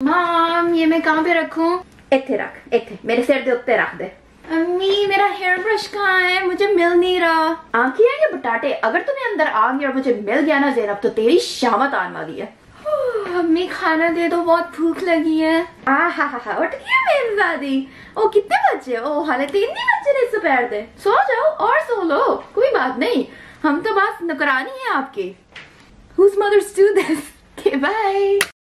माम ये मैं कहाँ पे रखूँ? इथे रख इथे मेरे सिर दे उत्ते रख दे। अम्मी मेरा हेयर ब्रश कहाँ है? मुझे मिल नहीं रहा। आंखी है ये बटाटे? अगर तुम्हें अंदर आ गया और मुझे मिल गया ना जेनब तो तेरी शामत आने वाली है। अम्मी खाना दे दो बहुत भूख लगी है। आ हा हा हा उठ गया मेरी दादी। ओ कितने बजे? ओ हाले तीन नहीं बजे रहे दोपहर दे। सो जाओ और सो लो कोई बात नहीं। हम तो बस नौकरानी है आपकी। Whose mothers do this?